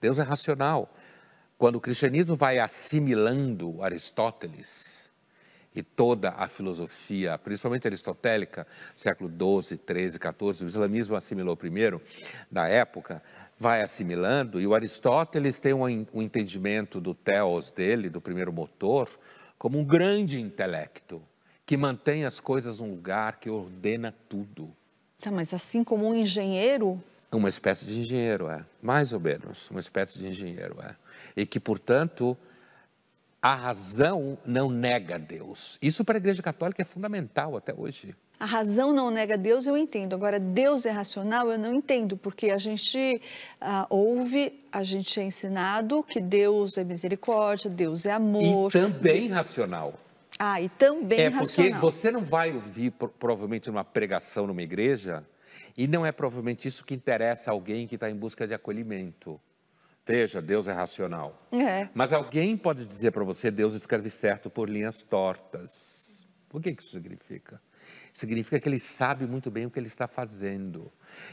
Deus é racional. Quando o cristianismo vai assimilando Aristóteles e toda a filosofia, principalmente aristotélica, século XII, XIII, XIV, o islamismo assimilou primeiro, da época, vai assimilando, e o Aristóteles tem um, um entendimento do teos dele, do primeiro motor, como um grande intelecto, que mantém as coisas num lugar, que ordena tudo. Tá, mas assim como um engenheiro uma espécie de engenheiro, é. Mais ou menos, uma espécie de engenheiro, é. E que, portanto, a razão não nega Deus. Isso para a Igreja Católica é fundamental até hoje. A razão não nega Deus, eu entendo. Agora, Deus é racional, eu não entendo, porque a gente uh, ouve, a gente é ensinado que Deus é misericórdia, Deus é amor. E também Deus... racional. Ah, e também é racional. É porque você não vai ouvir, provavelmente, numa pregação numa igreja, e não é provavelmente isso que interessa alguém que está em busca de acolhimento. Veja, Deus é racional. É. Mas alguém pode dizer para você, Deus escreve certo por linhas tortas. O que isso significa? Significa que ele sabe muito bem o que ele está fazendo.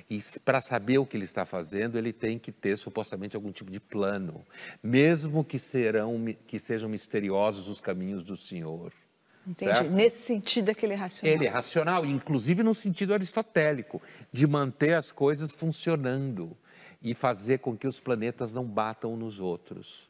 E para saber o que ele está fazendo, ele tem que ter supostamente algum tipo de plano, mesmo que serão que sejam misteriosos os caminhos do Senhor. Entendi. Certo? Nesse sentido é que ele é racional. Ele é racional, inclusive no sentido aristotélico, de manter as coisas funcionando e fazer com que os planetas não batam nos outros.